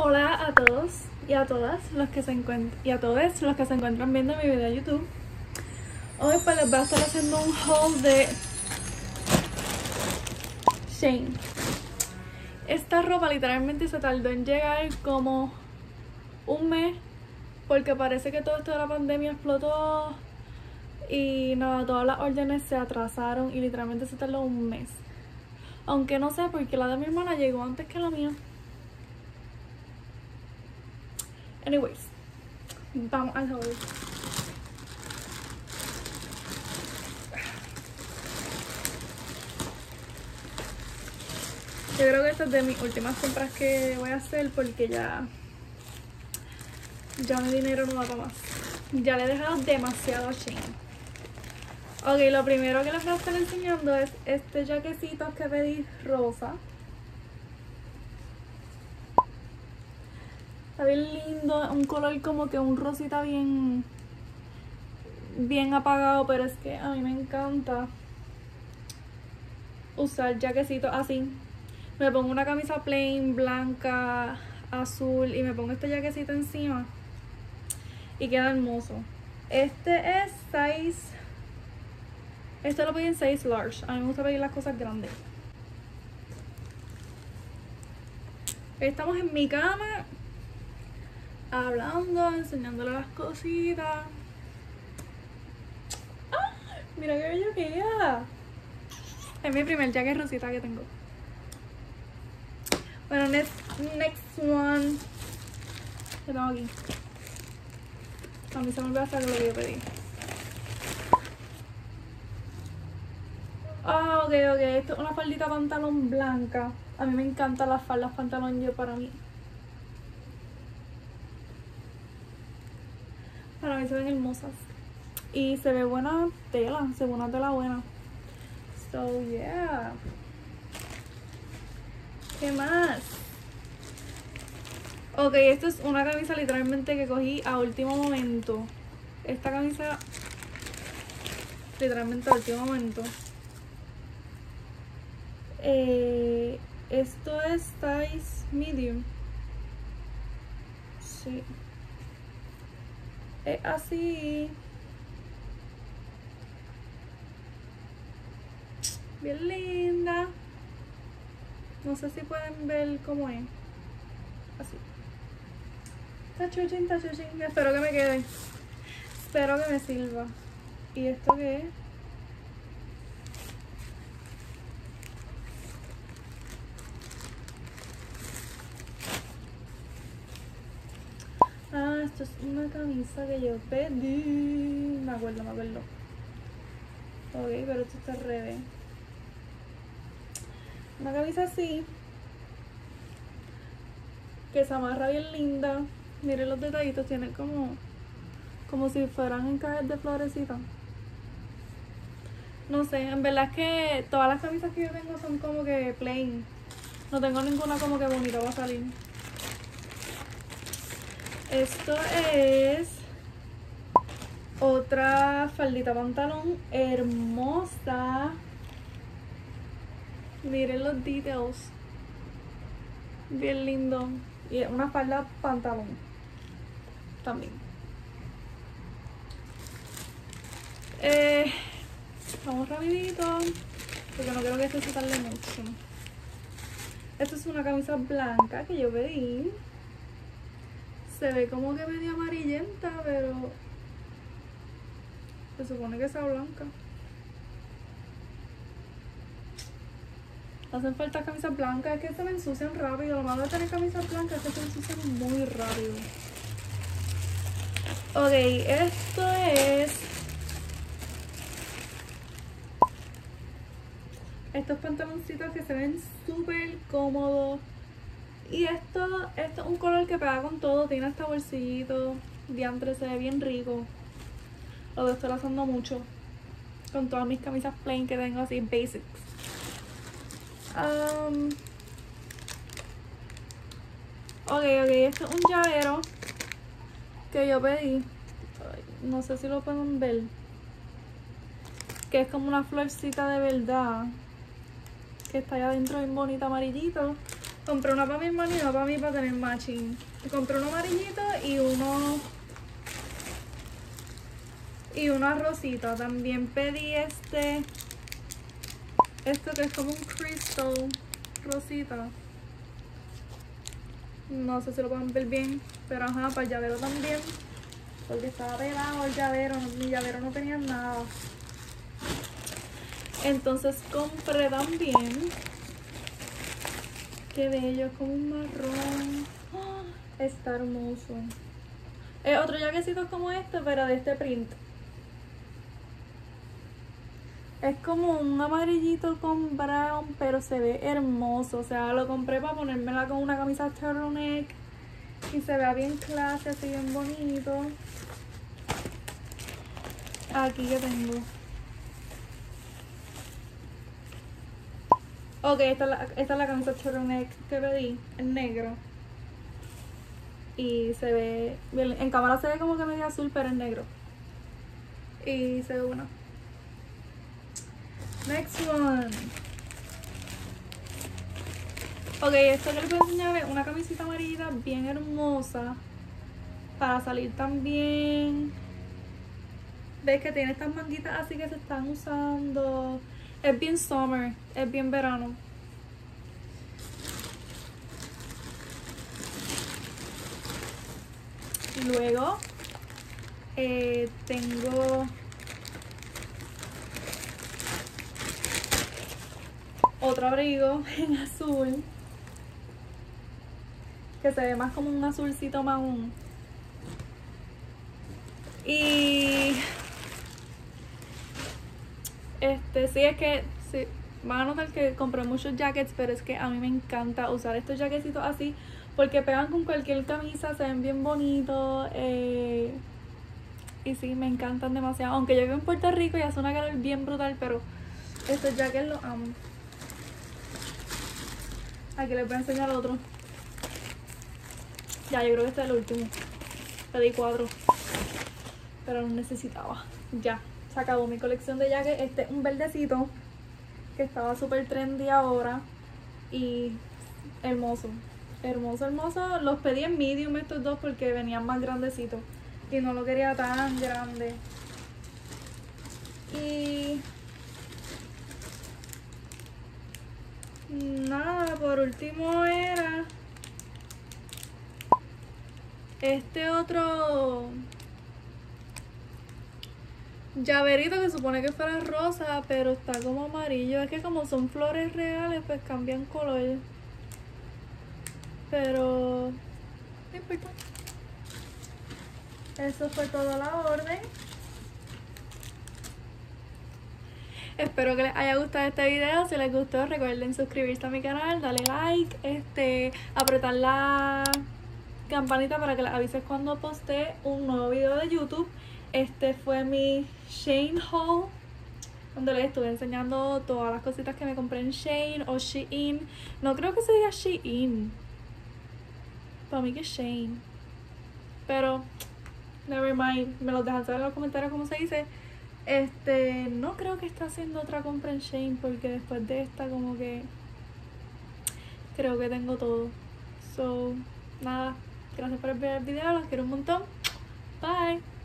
Hola a todos y a todas los que se encuentran y a todos los que se encuentran viendo mi video de YouTube. Hoy pues les voy a estar haciendo un haul de Shane. Esta ropa literalmente se tardó en llegar como un mes porque parece que todo esto de la pandemia explotó y nada, todas las órdenes se atrasaron y literalmente se tardó un mes. Aunque no sé porque la de mi hermana llegó antes que la mía. Anyways, vamos al haul. Yo creo que esta es de mis últimas compras que voy a hacer porque ya ya mi dinero no va para más. Ya le he dejado demasiado a Shane. Ok, lo primero que les voy a estar enseñando es este jaquecito que pedí rosa. Está bien lindo, un color como que un rosita bien bien apagado, pero es que a mí me encanta usar jaquecitos así. Me pongo una camisa plain, blanca, azul y me pongo este jaquecito encima y queda hermoso. Este es size este lo pedí en 6 large. A mí me gusta pedir las cosas grandes. Estamos en mi cama. Hablando, enseñándole las cositas. ¡Ah! Mira qué bello queda. Es mi primer jacket rosita que tengo. Bueno, next, next one. ¿Qué tengo aquí? A mí se me olvidó hacer lo que yo pedí. Ah, ok, ok. Esto es una faldita pantalón blanca. A mí me encantan las faldas pantalón yo para mí. Para mí se ven hermosas. Y se ve buena tela, se ve una tela buena. So, yeah. ¿Qué más? Ok, esto es una camisa literalmente que cogí a último momento. Esta camisa literalmente a último momento. Eh, esto es size medium. Sí. Es así. Bien linda. No sé si pueden ver cómo es. Así. Está chuchín, está chuchín. Espero que me quede. Espero que me sirva. ¿Y esto qué es? Esto es una camisa que yo pedí. Me acuerdo, me acuerdo. Ok, pero esto está al revés. Una camisa así. Que se amarra bien linda. Miren los detallitos, tiene como como si fueran encajes de florecitas. No sé, en verdad es que todas las camisas que yo tengo son como que plain. No tengo ninguna como que bonita va a salir. Esto es otra faldita pantalón hermosa. Miren los details. Bien lindo. Y una falda pantalón. También. Eh, vamos rapidito. Porque no quiero que esto se tarde mucho. Esto es una camisa blanca que yo pedí se ve como que medio amarillenta, pero se supone que está blanca. Hacen falta camisas blancas, es que se me ensucian rápido. Lo malo de tener camisas blancas es que se ensucian muy rápido. Ok, esto es... Estos pantaloncitos que se ven súper cómodos y esto, esto es un color que pega con todo, tiene hasta bolsillito, diantre, se ve bien rico. Lo estoy usando mucho. Con todas mis camisas plain que tengo así, basics. Um, ok, ok, esto es un llavero que yo pedí. no sé si lo pueden ver. Que es como una florcita de verdad. Que está ahí adentro bien bonita, amarillito. Compré una para mi hermano y una para mí para tener matching. Compré uno amarillito y uno. Y una rosita. También pedí este. Esto que es como un crystal rosita. No sé si lo pueden ver bien. Pero ajá, para el llavero también. Porque estaba pelado el llavero. Mi llavero no tenía nada. Entonces compré también Qué bello, es como un marrón. Está hermoso. Es otro jaquecito como este, pero de este print. Es como un amarillito con brown, pero se ve hermoso. O sea, lo compré para ponérmela con una camisa turtleneck. Y se vea bien clase, así bien bonito. Aquí que tengo. Ok, esta es la, esta es la camisa turtleneck que pedí, en negro. Y se ve, en cámara se ve como que medio azul, pero en negro. Y se ve bueno. Next one. Ok, esto que les voy a enseñar es una camisita amarilla bien hermosa. Para salir también. Ves que tiene estas manguitas así que se están usando. Es bien summer, es bien verano. Luego eh, tengo otro abrigo en azul que se ve más como un azulcito marrón y este, sí, es que sí, van a notar que compré muchos jackets, pero es que a mí me encanta usar estos jacketitos así porque pegan con cualquier camisa, se ven bien bonitos. Eh, y sí, me encantan demasiado. Aunque yo vivo en Puerto Rico y hace una calor bien brutal, pero estos jackets los amo. Aquí les voy a enseñar otro. Ya, yo creo que este es el último. Pedí cuatro. Pero no necesitaba. Ya se acabó mi colección de jackets. Este es un verdecito que estaba súper trendy ahora. Y hermoso. Hermoso, hermoso. Los pedí en medium estos dos porque venían más grandecitos. Y no lo quería tan grande. Y... Nada, por último era... Este otro llaverito que supone que fuera rosa, pero está como amarillo. Es que como son flores reales, pues cambian color. Pero importa. Eso fue toda la orden. Espero que les haya gustado este video. Si les gustó, recuerden suscribirse a mi canal, darle like, este, apretar la campanita para que les avises cuando poste un nuevo video de YouTube. Este fue mi Shane haul donde les estuve enseñando todas las cositas que me compré en Shane o Shein. No creo que se diga Shein. Para mí que es Shane. Pero, never mind. Me lo dejan saber en los comentarios cómo se dice. Este, no creo que esté haciendo otra compra en Shane porque después de esta como que creo que tengo todo. So, nada. Gracias por ver el video. Los quiero un montón. Bye.